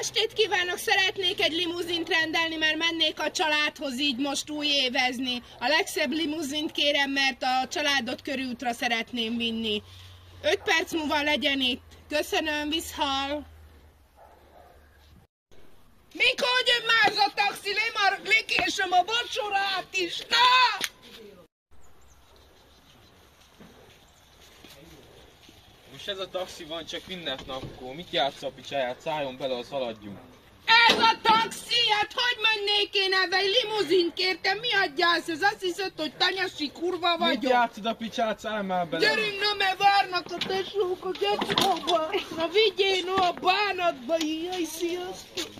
estét kívánok! Szeretnék egy limuzint rendelni, mert mennék a családhoz így most új évezni. A legszebb limuzint kérem, mert a családot körülútra szeretném vinni. Öt perc múlva legyen itt. Köszönöm, visszhal! Mikor jön már az a taxi? Lemar, lekésem a vacsorát is! Na! Most ez a taxi van csak ünnepnapkor. Mit játsz a picsáját? Szálljon bele, az haladjunk. Ez a taxi, hát hogy mennék én ebbe? Egy limuzint kértem, mi adjálsz? Ez azt hiszed, hogy tanyasi kurva Mit vagyok? játszod a picsát? Szállj már bele. Gyerünk, na, mert várnak a tesók a gecóba. Na vigyél no, a bánatba, jaj, sziasztok!